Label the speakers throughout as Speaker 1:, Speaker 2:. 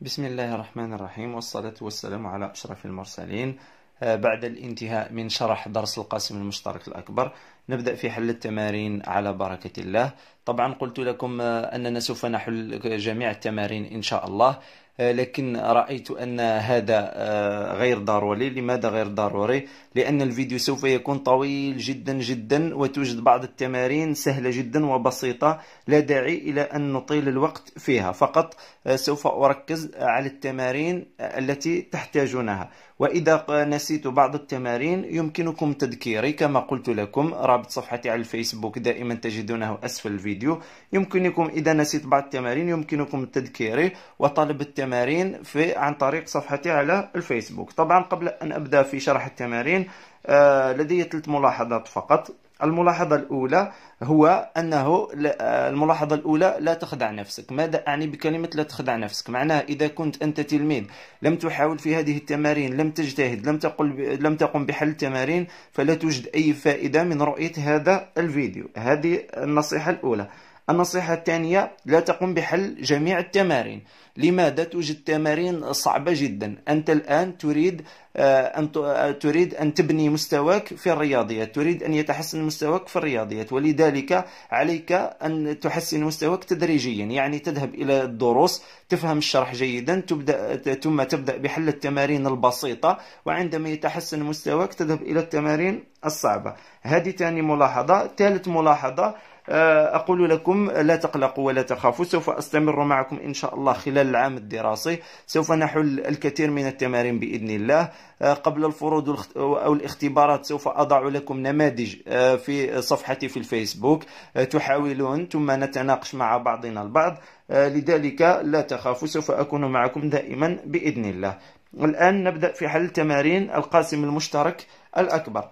Speaker 1: بسم الله الرحمن الرحيم والصلاة والسلام على أشرف المرسلين. آه، بعد الانتهاء من شرح درس القاسم المشترك الأكبر نبدأ في حل التمارين على بركة الله. طبعا قلت لكم آه، أننا سوف نحل جميع التمارين إن شاء الله. لكن رأيت أن هذا آه، غير ضروري. لماذا غير ضروري؟ لأن الفيديو سوف يكون طويل جدا جدا وتوجد بعض التمارين سهلة جدا وبسيطة لا داعي إلى أن نطيل الوقت فيها. فقط آه، سوف أركز على التمارين التي تحتاجونها. وإذا نسيت بعض التمارين يمكنكم تذكيري كما قلت لكم رابط صفحتي على الفيسبوك دائما تجدونه أسفل الفيديو. يمكنكم إذا نسيت بعض التمارين يمكنكم تذكيري وطلب التمارين في عن طريق صفحتي على الفيسبوك. طبعا قبل أن أبدأ في شرح التمارين آه، لدي ثلاث ملاحظات فقط. الملاحظة الأولى هو أنه الملاحظة الأولى لا تخدع نفسك. ماذا أعني بكلمة لا تخدع نفسك؟ معناها إذا كنت أنت تلميذ لم تحاول في هذه التمارين لم تجتهد لم تقل لم تقم بحل التمارين فلا توجد أي فائدة من رؤية هذا الفيديو. هذه النصيحة الأولى. النصيحة الثانية لا تقم بحل جميع التمارين. لماذا توجد تمارين صعبة جدا؟ أنت الآن تريد آه، أن آه، تريد أن تبني مستواك في الرياضيات تريد أن يتحسن مستواك في الرياضيات ولذلك عليك أن تحسن مستواك تدريجيا يعني تذهب إلى الدروس تفهم الشرح جيدا تبدأ ثم تبدأ بحل التمارين البسيطة وعندما يتحسن مستواك تذهب إلى التمارين الصعبة. هذه ثاني ملاحظة. ثالث ملاحظة أقول لكم لا تقلقوا ولا تخافوا سوف أستمر معكم إن شاء الله خلال العام الدراسي. سوف نحل الكثير من التمارين بإذن الله. آه، قبل الفروض أو الاختبارات سوف أضع لكم نماذج آه، في صفحتي في الفيسبوك. تحاولون ثم نتناقش مع بعضنا البعض. لذلك لا تخافوا سوف أكون معكم دائما بإذن الله. الآن نبدأ في حل تمارين القاسم المشترك الأكبر.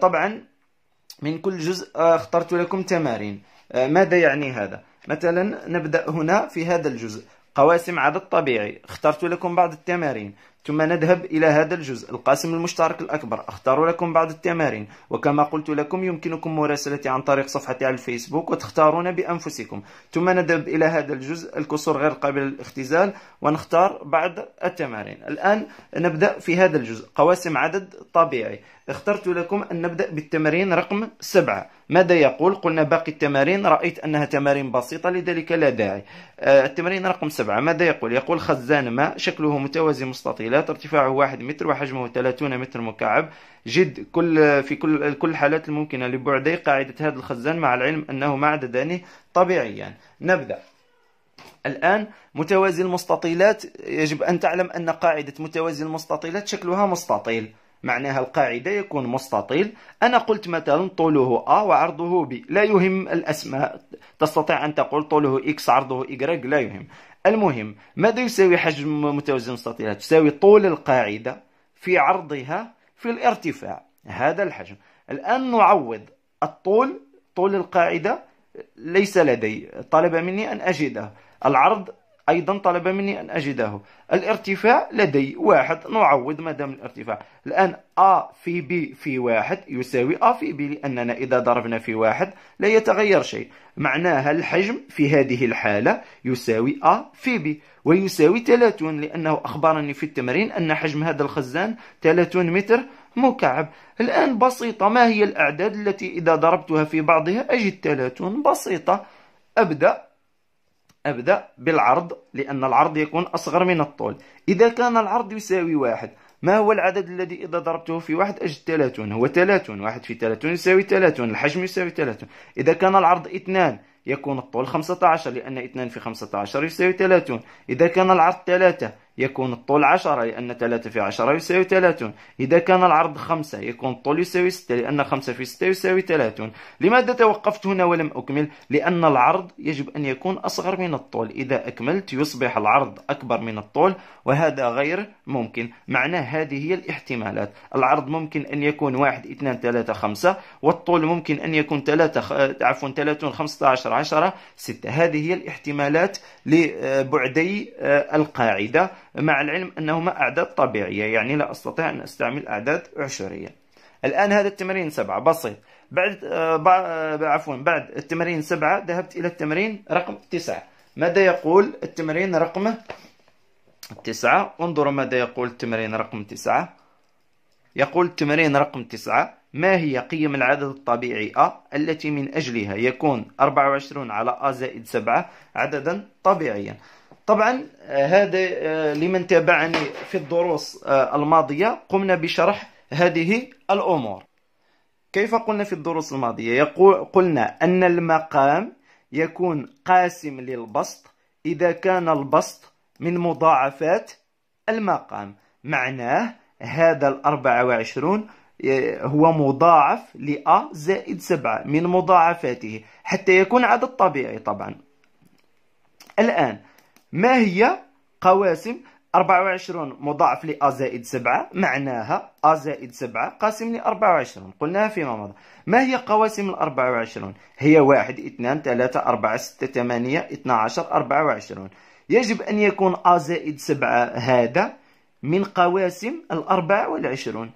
Speaker 1: طبعا من كل جزء آه، اخترت لكم تمارين. آه، ماذا يعني هذا؟ مثلا نبدأ هنا في هذا الجزء. قواسم عدد طبيعي. اخترت لكم بعض التمارين. ثم نذهب إلى هذا الجزء. القاسم المشترك الأكبر. أختار لكم بعض التمارين. وكما قلت لكم يمكنكم مراسلتي عن طريق صفحتي على الفيسبوك وتختارون بأنفسكم. ثم نذهب إلى هذا الجزء الكسور غير قابلة للاختزال ونختار بعض التمارين. الآن نبدأ في هذا الجزء. قواسم عدد طبيعي. اخترت لكم أن نبدأ بالتمارين رقم سبعة. ماذا يقول؟ قلنا باقي التمارين رأيت أنها تمارين بسيطة لذلك لا داعي. آه، التمارين رقم سبعة. ماذا يقول؟ يقول خزان ماء شكله متوازي مستطيلات ارتفاعه واحد متر وحجمه 30 متر مكعب. جد كل في كل كل الحالات الممكنة لبعدي قاعدة هذا الخزان مع العلم أنه معددان طبيعيان نبدأ. الآن متوازي المستطيلات يجب أن تعلم أن قاعدة متوازي المستطيلات شكلها مستطيل. معناها القاعدة يكون مستطيل. أنا قلت مثلا طوله A وعرضه B. لا يهم الأسماء. تستطيع أن تقول طوله X عرضه Y لا يهم. المهم ماذا يساوي حجم متوازي المستطيلات؟ تساوي طول القاعدة في عرضها في الارتفاع. هذا الحجم. الآن نعوض الطول طول القاعدة ليس لدي. طلب مني أن أجده. العرض أيضا طلب مني أن أجده. الارتفاع لدي واحد. نعوض ما دام الارتفاع. الآن A في B في واحد يساوي A في B لأننا إذا ضربنا في واحد لا يتغير شيء. معناها الحجم في هذه الحالة يساوي A في B ويساوي 30 لأنه أخبرني في التمرين أن حجم هذا الخزان 30 متر مكعب. الآن بسيطة. ما هي الأعداد التي إذا ضربتها في بعضها؟ أجد 30 بسيطة. أبدأ. أبدأ بالعرض لأن العرض يكون أصغر من الطول. إذا كان العرض يساوي واحد ما هو العدد الذي إذا ضربته في واحد؟ أجد 30 هو 30 واحد في 30 يساوي 30 الحجم يساوي 30 إذا كان العرض 2 يكون الطول 15 لأن 2 في 15 يساوي 30 إذا كان العرض 3 يكون الطول 10 لأن 3 في 10 يساوي 30 إذا كان العرض 5 يكون الطول يساوي 6 لأن 5 في 6 يساوي 30 لماذا توقفت هنا ولم أكمل؟ لأن العرض يجب أن يكون أصغر من الطول. إذا أكملت يصبح العرض أكبر من الطول وهذا غير ممكن. معناه هذه هي الاحتمالات. العرض ممكن أن يكون 1 2 3 5 والطول ممكن أن يكون 3 عفوا 30 15 10 6 هذه هي الاحتمالات لبعدي آه، القاعدة. مع العلم أنهما أعداد طبيعية يعني لا أستطيع أن أستعمل أعداد عشرية. الآن هذا التمرين سبعة بسيط. بعد آه، آه، عفوا بعد التمرين سبعة ذهبت إلى التمرين رقم تسعة. ماذا يقول التمرين رقم تسعة؟ انظروا ماذا يقول التمرين رقم تسعة. يقول التمرين رقم تسعة ما هي قيم العدد الطبيعي أ التي من أجلها يكون 24 على أ زائد 7 عددا طبيعيا؟ طبعا هذا آه، لمن تابعني في الدروس آه، الماضية قمنا بشرح هذه الأمور. كيف قلنا في الدروس الماضية؟ يقول قلنا أن المقام يكون قاسم للبسط إذا كان البسط من مضاعفات المقام. معناه هذا الأربعة وعشرون هو مضاعف لأ زائد سبعة من مضاعفاته حتى يكون عدد طبيعي طبعا. الآن ما هي قواسم 24 مضاعف ل أ زائد 7 معناها أ زائد 7 قاسم ل 24 قلناها فيما مضى ما هي قواسم ال 24 هي 1 2 3 4 6 8 12 24 يجب أن يكون أ زائد 7 هذا من قواسم ال 24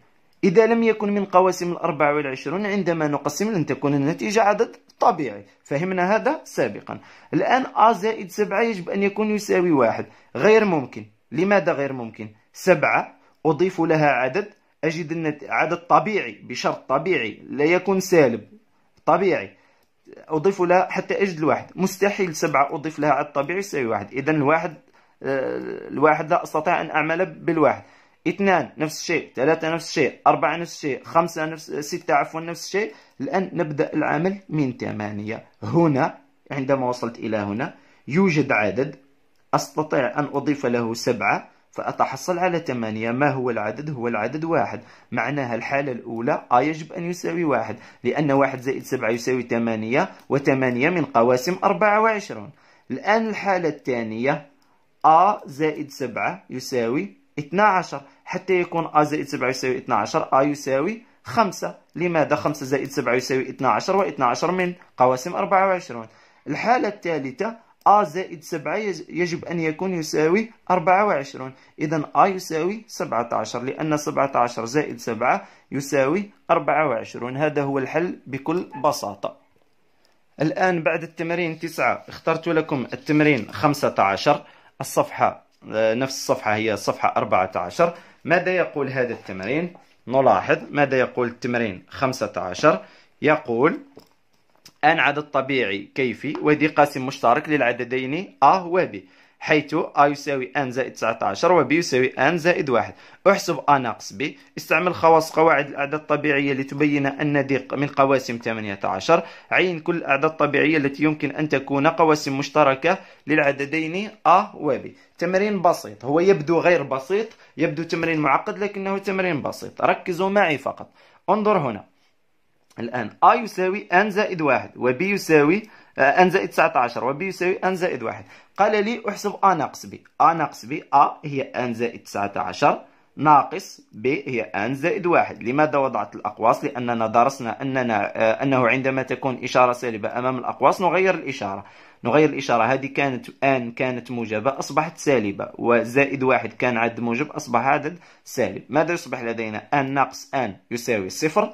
Speaker 1: إذا لم يكن من قواسم الأربعة والعشرون عندما نقسم لن تكون النتيجة عدد طبيعي. فهمنا هذا سابقا. الآن أ زائد سبعة يجب أن يكون يساوي واحد. غير ممكن. لماذا غير ممكن؟ سبعة أضيف لها عدد. أجد عدد طبيعي. بشرط طبيعي. لا يكون سالب. طبيعي. أضيف لها حتى أجد الواحد. مستحيل سبعة أضيف لها عدد طبيعي يساوي واحد. إذا الواحد آه، الواحد لا أستطيع أن أعمل بالواحد. اثنان نفس الشيء ثلاثة نفس الشيء أربعة نفس الشيء خمسة نفس ستة عفوا نفس الشيء. الآن نبدأ العمل من ثمانية. هنا عندما وصلت إلى هنا يوجد عدد. أستطيع أن أضيف له سبعة فأتحصل على ثمانية. ما هو العدد؟ هو العدد واحد. معناها الحالة الأولى A يجب أن يساوي واحد لأن واحد زائد سبعة يساوي ثمانية وثمانية من قواسم أربعة وعشرون. الآن الحالة الثانية A زائد سبعة يساوي 12 حتى يكون A زائد 7 يساوي 12 A يساوي 5 لماذا 5 زائد 7 يساوي 12 و12 من قواسم 24 الحالة الثالثة A زائد 7 يجب أن يكون يساوي 24 إذا A يساوي 17 لأن 17 زائد 7 يساوي 24 هذا هو الحل بكل بساطة. الآن بعد التمرين 9 اخترت لكم التمرين 15 الصفحة نفس الصفحة هي الصفحة 14 ماذا يقول هذا التمرين؟ نلاحظ ماذا يقول التمرين 15 يقول أن عدد طبيعي كيفي وذي قاسم مشترك للعددين A و B حيث A يساوي N زائد 19 و B يساوي N زائد 1 احسب A ناقص B. استعمل خواص قواعد الأعداد الطبيعية لتبين أن دي من قواسم 18 عين كل الأعداد الطبيعية التي يمكن أن تكون قواسم مشتركة للعددين A و B. تمرين بسيط. هو يبدو غير بسيط يبدو تمرين معقد لكنه تمرين بسيط. ركزوا معي فقط. انظر هنا. الآن A يساوي N زائد 1 و B يساوي n زائد 19 و b يساوي n زائد 1 قال لي أحسب a ناقص b a ناقص b a هي n زائد 19 ناقص b هي n زائد 1 لماذا وضعت الأقواس؟ لأننا درسنا أننا أنه عندما تكون إشارة سالبة أمام الأقواس نغير الإشارة. نغير الإشارة. هذه كانت n كانت موجبة أصبحت سالبة. وزائد واحد كان عدد موجب أصبح عدد سالب. ماذا يصبح لدينا؟ n ناقص n يساوي صفر.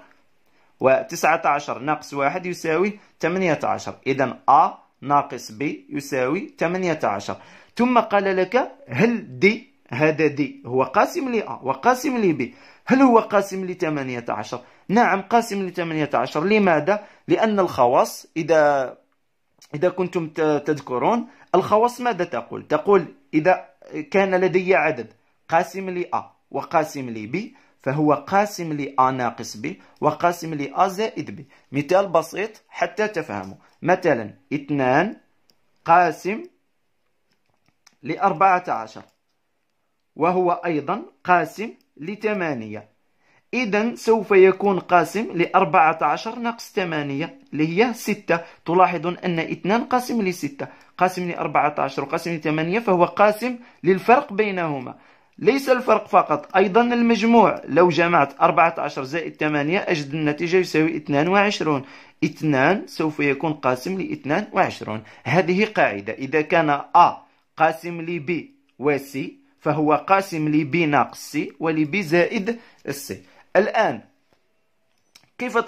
Speaker 1: و19 ناقص واحد يساوي 18 إذا A ناقص B يساوي 18 ثم قال لك هل دي هذا دي هو قاسم ل A وقاسم ل B. هل هو قاسم ل 18 نعم قاسم ل 18 لماذا؟ لأن الخواص إذا إذا كنتم تذكرون الخواص ماذا تقول؟ تقول إذا كان لدي عدد قاسم ل A وقاسم ل B فهو قاسم ل A ناقص B وقاسم A زائد B مثال بسيط حتى تفهموا. مثلا 2 قاسم ل 14 وهو أيضا قاسم ل 8 إذا سوف يكون قاسم ل 14 ناقص 8 اللي هي 6 تلاحظون أن 2 قاسم ل 6 قاسم ل 14 وقاسم ل 8 فهو قاسم للفرق بينهما. ليس الفرق فقط أيضا المجموع. لو جمعت 14 زائد 8 أجد النتيجة يساوي 22 2 سوف يكون قاسم ل 22 هذه قاعدة. إذا كان A قاسم ل B و C فهو قاسم ل B ناقص C ول B زائد C. الآن كيف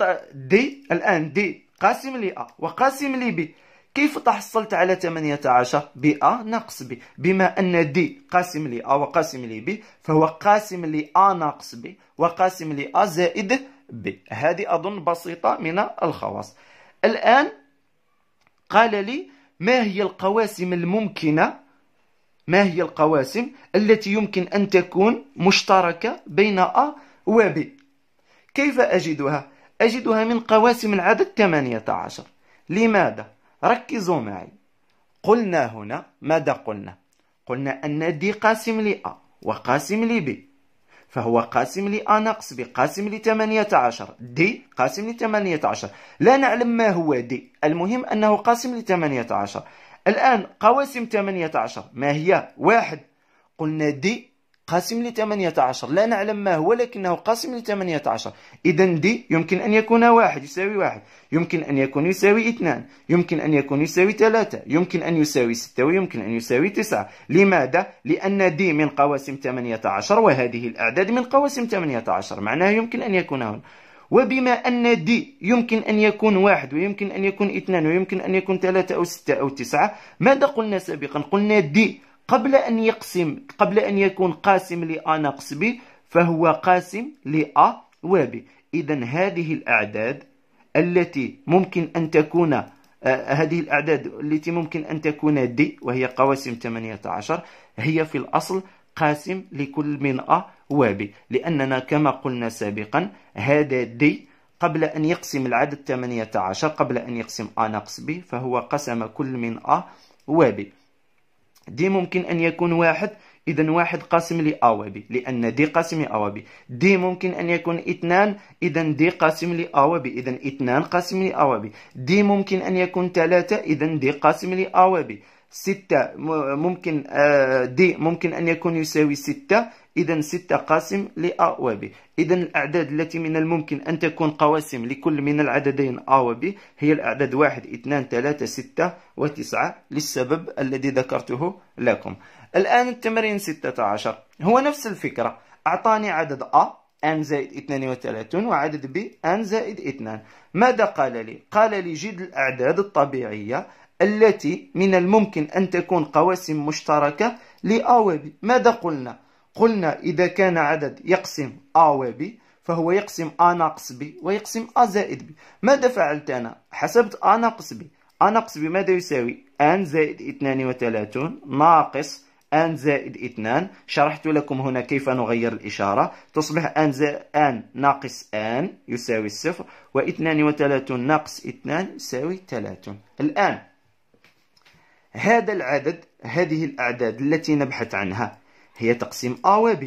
Speaker 1: D الآن D قاسم ل A وقاسم ل B. كيف تحصلت على 18 ب A ناقص B بما أن D قاسم ل A وقاسم ل B فهو قاسم ل A ناقص B وقاسم ل A زائد B هذه أظن بسيطة من الخواص. الآن قال لي ما هي القواسم الممكنة؟ ما هي القواسم التي يمكن أن تكون مشتركة بين A و B كيف أجدها؟ أجدها من قواسم العدد 18 لماذا؟ ركزوا معي. قلنا هنا ماذا قلنا؟ قلنا أن دي قاسم ل A وقاسم ل B فهو قاسم ل A ناقص B قاسم ل 18 دي قاسم ل 18 لا نعلم ما هو دي المهم أنه قاسم ل 18 الآن قواسم 18 ما هي؟ واحد. قلنا دي قاسم ل 18 لا نعلم ما هو لكنه قاسم ل 18 إذا دي يمكن أن يكون واحد يساوي واحد. يمكن أن يكون يساوي اثنان. يمكن أن يكون يساوي ثلاثة. يمكن أن يساوي ستة ويمكن أن يساوي تسعة. لماذا؟ لأن دي من قواسم 18 وهذه الأعداد من قواسم 18 معناها يمكن أن يكون هنا. وبما أن دي يمكن أن يكون واحد ويمكن أن يكون اثنان ويمكن أن يكون ثلاثة أو ستة أو تسعة ماذا قلنا سابقا؟ قلنا دي قبل أن يقسم قبل أن يكون قاسم لأ ناقص ب فهو قاسم لأ وب إذا هذه الأعداد التي ممكن أن تكون آه هذه الأعداد التي ممكن أن تكون دي وهي قواسم 18 هي في الأصل قاسم لكل من أ وب لأننا كما قلنا سابقا هذا دي قبل أن يقسم العدد 18 قبل أن يقسم أ ناقص ب فهو قسم كل من أ وب دي ممكن أن يكون واحد إذا واحد قاسم لأوابي لأن دي قاسم لأوابي دي ممكن أن يكون اثنان إذا دي قاسم لأوابي إذا اثنان قاسم لأوابي. دي ممكن أن يكون ثلاثة إذا دي قاسم لأوابي. ستة. ممكن آه، دي ممكن أن يكون يساوي ستة. إذا ستة قاسم لأ وب إذا الأعداد التي من الممكن أن تكون قواسم لكل من العددين أ وب هي الأعداد واحد اثنان ثلاثة ستة وتسعة للسبب الذي ذكرته لكم. الآن التمرين ستة عشر. هو نفس الفكرة. أعطاني عدد أ n زائد 32 وعدد b n زائد 2 ماذا قال لي؟ قال لي جد الأعداد الطبيعية التي من الممكن أن تكون قواسم مشتركة لأ و b ماذا قلنا؟ قلنا إذا كان عدد يقسم B فهو يقسم A ناقص B ويقسم A زائد B ماذا فعلت أنا؟ حسبت A ناقص B A ناقص B ماذا يساوي؟ N زائد 32 ناقص N زائد 2 شرحت لكم هنا كيف نغير الإشارة تصبح N, زائد N ناقص N يساوي الصفر و 32 ناقص 2 يساوي 3 الآن هذا العدد هذه الأعداد التي نبحث عنها هي تقسيم A و B.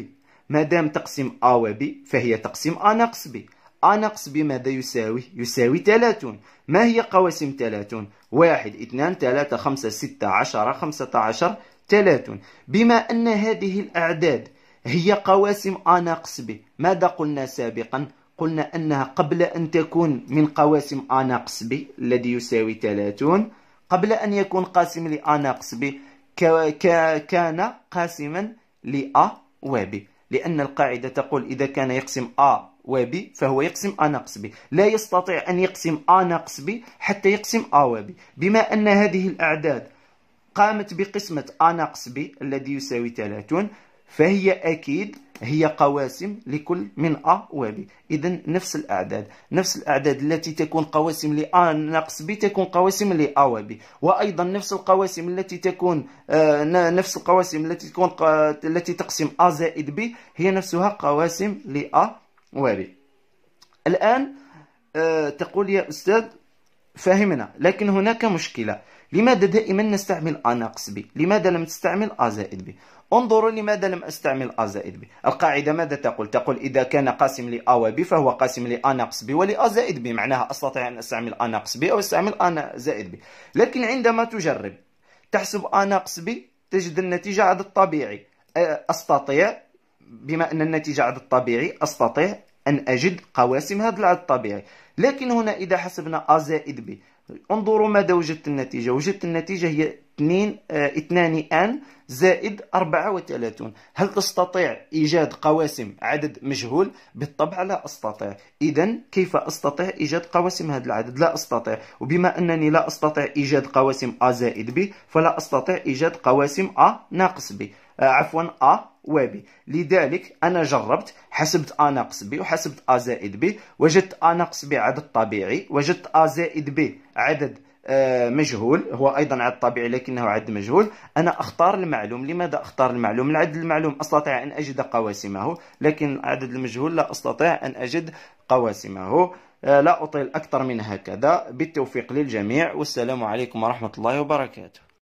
Speaker 1: ما دام تقسيم A و B فهي تقسيم A ناقص B. A ناقص B ماذا يساوي؟ يساوي 30 ما هي قواسم 30 واحد اثنان ثلاثة خمسة ستة عشرة خمسة عشر 30 بما أن هذه الأعداد هي قواسم A ناقص B ماذا قلنا سابقا؟ قلنا أنها قبل أن تكون من قواسم A ناقص B الذي يساوي 30 قبل أن يكون قاسم ل A ناقص B كان قاسما لأ وب لأن القاعدة تقول إذا كان يقسم أ وب فهو يقسم أ ناقص ب. لا يستطيع أن يقسم أ ناقص ب حتى يقسم أ وب بما أن هذه الأعداد قامت بقسمة أ ناقص ب الذي يساوي 30 فهي أكيد هي قواسم لكل من أ و ب. إذا نفس الأعداد نفس الأعداد التي تكون قواسم ل أ ناقص ب تكون قواسم ل أ و ب. وأيضا نفس القواسم التي تكون آه نفس القواسم التي تكون التي تقسم أ زائد ب هي نفسها قواسم ل أ و ب. الآن آه تقول يا أستاذ فهمنا لكن هناك مشكلة. لماذا دائما نستعمل أ ناقص ب؟ لماذا لم تستعمل أ زائد ب؟ انظروا لماذا لم أستعمل أ زائد ب القاعدة ماذا تقول؟ تقول إذا كان قاسم لأ وب فهو قاسم لأ ناقص ب ولأ زائد ب معناها أستطيع أن أستعمل أ ناقص ب أو أستعمل أ زائد ب لكن عندما تجرب تحسب أ ناقص ب تجد النتيجة عدد طبيعي أستطيع بما أن النتيجة عدد طبيعي أستطيع أن أجد قواسم هذا العدد الطبيعي. لكن هنا إذا حسبنا أ زائد ب انظروا ماذا وجدت النتيجة. وجدت النتيجة هي 2 2 آن زائد 34 هل تستطيع إيجاد قواسم عدد مجهول؟ بالطبع لا أستطيع. إذا كيف أستطيع إيجاد قواسم هذا العدد؟ لا أستطيع. وبما أنني لا أستطيع إيجاد قواسم A زائد B فلا أستطيع إيجاد قواسم A ناقص B. آه، عفوا A و B. لذلك أنا جربت حسبت A ناقص B وحسبت A زائد B وجدت A ناقص B عدد طبيعي وجدت A زائد B عدد آه، مجهول. هو أيضا عدد طبيعي لكنه عدد مجهول. أنا أختار المعلوم. لماذا أختار المعلوم؟ العدد المعلوم. أستطيع أن أجد قواسمه لكن العدد المجهول لا أستطيع أن أجد قواسمه. آه، لا أطيل أكثر من هكذا. بالتوفيق للجميع. والسلام عليكم ورحمة الله وبركاته.